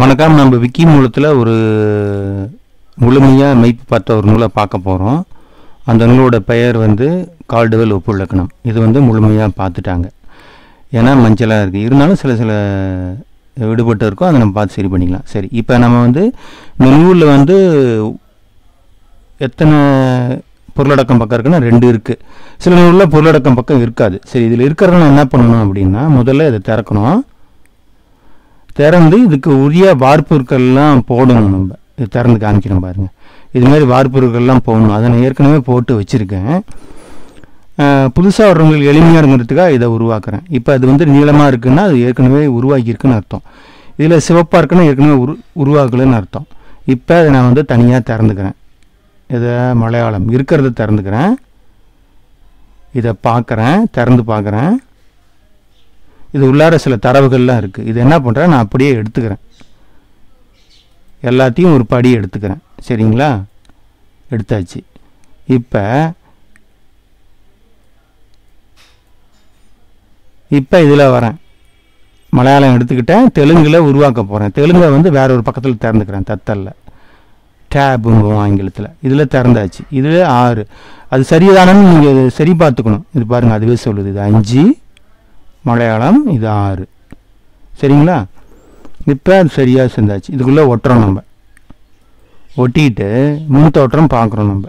வணக்கம். நம்ம விக்கி மூலத்தில் ஒரு முழுமையாக மெய்ப்பு பார்த்த ஒரு நூலை பார்க்க போகிறோம் அந்த நூலோட பெயர் வந்து கால்டுவெல் ஒப்புழக்கணம். இது வந்து முழுமையாக பார்த்துட்டாங்க. ஏன்னா மஞ்சளாக இருக்குது இருந்தாலும் சில சில விடுபட்டு இருக்கோ அதை நம்ம பார்த்து சரி பண்ணிக்கலாம். சரி இப்போ நம்ம வந்து இந்த நூலில் வந்து எத்தனை பொருளடக்கம் பக்கம் இருக்குன்னா ரெண்டு இருக்குது சில நூலில் பொருளடக்கம் பக்கம் இருக்காது. சரி இதில் இருக்கிறவங்க என்ன பண்ணணும் அப்படின்னா முதல்ல இதை திறக்கணும். திறந்து இதுக்கு உரிய வார்ப்புருக்கள்லாம் போடணும் நம்ம. இது திறந்து காமிக்கிறோம் பாருங்க. இது மாதிரி வார்ப்புருக்கள்லாம் போடணும். அதை நான் ஏற்கனவே போட்டு வச்சுருக்கேன். புதுசாக வர்றவங்களுக்கு எளிமையாக இருங்கிறதுக்காக இதை உருவாக்குறேன். இப்போ அது வந்து நீளமாக இருக்குன்னா அது ஏற்கனவே உருவாக்கியிருக்குன்னு அர்த்தம். இதில் சிவப்பாக இருக்குன்னா ஏற்கனவே உரு உருவாக்கலைன்னு அர்த்தம். இப்போ அதை நான் வந்து தனியாக திறந்துக்கிறேன். இதை மலையாளம் இருக்கிறத திறந்துக்கிறேன். இதை பார்க்குறேன் திறந்து பார்க்குறேன். இது உள்ளார சில தரவுகள்லாம் இருக்குது இது என்ன பண்ணுறேன் நான் அப்படியே எடுத்துக்கிறேன். எல்லாத்தையும் ஒரு படி எடுத்துக்கிறேன். சரிங்களா? எடுத்தாச்சு. இப்போ இப்போ இதில் வரேன். மலையாளம் எடுத்துக்கிட்டேன். தெலுங்கில் உருவாக்க போகிறேன் தெலுங்கை வந்து வேற ஒரு பக்கத்தில் திறந்துக்கிறேன் தத்தல்ல. டேபுங்கும் ஆங்கிலத்தில். இதில் திறந்தாச்சு. இதில் ஆறு. அது சரிதானன்னு நீங்கள் சரி பார்த்துக்கணும். இது பாருங்கள் அதுவே சொல்லுது. இது அஞ்சு. மலையாளம் இது ஆறு. சரிங்களா? இப்போ அது சரியாக செஞ்சாச்சு. இதுக்குள்ளே ஒட்டுறோம் நம்ம. ஒட்டிக்கிட்டு முன் தோற்றம் பார்க்குறோம் நம்ம.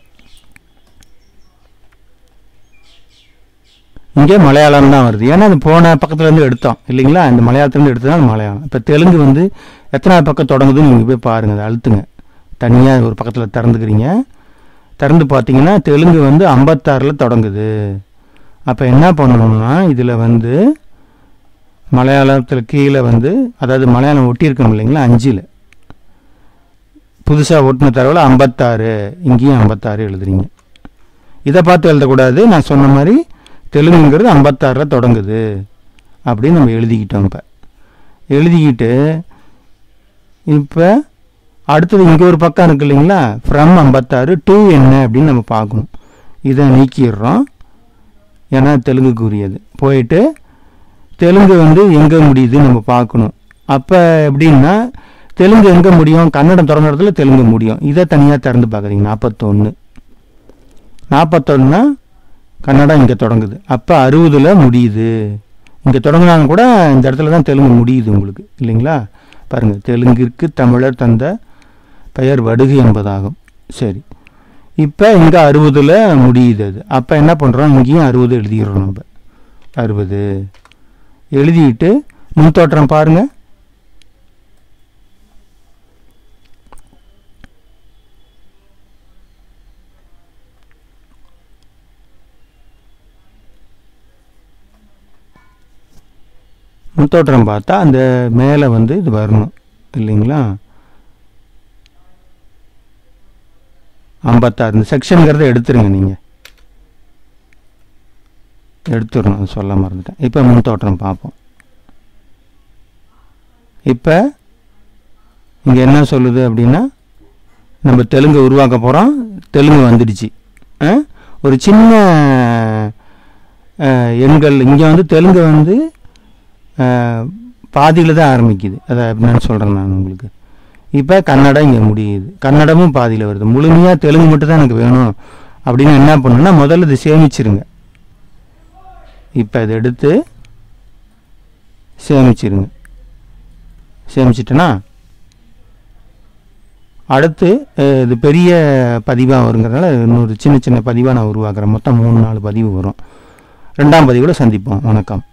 இங்கே மலையாளம் தான் வருது. ஏன்னா அது போன பக்கத்துலேருந்து எடுத்தோம். இல்லைங்களா? இந்த மலையாளத்துலேருந்து எடுத்து மலையாளம். இப்போ தெலுங்கு வந்து எத்தனை பக்கம் தொடங்குதுன்னு நீங்கள் போய் பாருங்கள் அதை அழுத்துங்க. தனியாக ஒரு பக்கத்தில் திறந்துக்கிறீங்க. திறந்து பார்த்தீங்கன்னா தெலுங்கு வந்து ஐம்பத்தாறில் தொடங்குது. அப்போ என்ன பண்ணணும்னா இதில் வந்து மலையாளத்தில் கீழே வந்து அதாவது மலையாளம் ஒட்டியிருக்கோம் இல்லைங்களா அஞ்சில். புதுசாக ஒட்டின தரவில் ஐம்பத்தாறு இங்கேயும் ஐம்பத்தாறு எழுதுறீங்க. இதை பார்த்து எழுதக்கூடாது. நான் சொன்ன மாதிரி தெலுங்குங்கிறது ஐம்பத்தாறில் தொடங்குது அப்படின்னு நம்ம எழுதிக்கிட்டோம் இப்போ. எழுதிக்கிட்டு இப்போ அடுத்தது இங்கே ஒரு பக்கம் இருக்கு இல்லைங்களா ஃப்ரம் ஐம்பத்தாறு டூ என்ன அப்படின்னு நம்ம பார்க்கணும். இதை நீக்கிடுறோம். ஏன்னா தெலுங்குக்குரியது. போயிட்டு தெலுங்கு வந்து எங்கே முடியுது நம்ம பார்க்கணும். அப்போ எப்படின்னா தெலுங்கு எங்கே முடியும்? கன்னடம் திறந்த இடத்துல தெலுங்கு முடியும். இதை தனியாக திறந்து பார்க்குறீங்க நாற்பத்தொன்று நாற்பத்தொன்னா கன்னடம் இங்கே தொடங்குது. அப்போ அறுபதில் முடியுது. இங்கே தொடங்கினாலும் கூட இந்த இடத்துல தான் தெலுங்கு முடியுது உங்களுக்கு. இல்லைங்களா? பாருங்கள் தெலுங்கிற்கு தமிழர் தந்த பெயர் வடுகு என்பதாகும். சரி. இப்போ இங்கே அறுபதில் முடியுது அது. அப்போ என்ன பண்ணுறோம் இங்கேயும் அறுபது எழுதிடுறோம் நம்ம. அறுபது. எழுதிட்டு முன்தோற்றம் பாருங்க. முன்தோற்றம் பார்த்தா அந்த மேலே வந்து இது வரணும் இல்லைங்களா? ஐம்பத்தாறு இந்த செக்ஷனுங்கிறத எடுத்துருங்க நீங்கள் எடுத்துடணும் அது சொல்ல மறந்துட்டேன் இப்போ முன் தோற்றம் பார்ப்போம். இப்போ இங்கே என்ன சொல்லுது அப்படின்னா நம்ம தெலுங்கு உருவாக்க போகிறோம் தெலுங்கு வந்துடுச்சு. ஆ? ஒரு சின்ன எண்கள் இங்கே வந்து தெலுங்கு வந்து பாதியில் தான் ஆரம்பிக்குது. அதை நான் சொல்கிறேன் நான் உங்களுக்கு. இப்போ கன்னடம் இங்கே முடியுது. கன்னடமும் பாதியில் வருது. முழுமையாக தெலுங்கு மட்டும் தான் எனக்கு வேணும். அப்படின்னு என்ன பண்ணுன்னா முதல்ல இது சேமிச்சிருங்க. இப்போ இதை எடுத்து சேமிச்சிருங்க. சேமிச்சிட்டேன்னா அடுத்து இது பெரிய பதிவாக வருங்கிறதுனால இன்னொரு சின்ன சின்ன பதிவாக நான் உருவாக்குறேன். மொத்தம் மூணு நாலு பதிவு வரும். ரெண்டாம் பதிவில் சந்திப்போம். வணக்கம்.